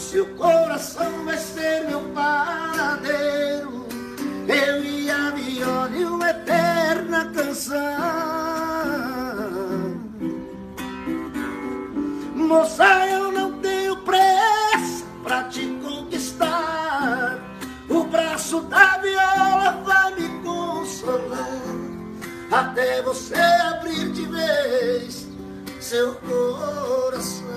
Seu coração vai ser meu paradeiro, eu e a viola e uma eterna canção. Moça, eu não tenho pressa pra te conquistar. O braço da viola vai me consolar até você abrir de vez seu coração.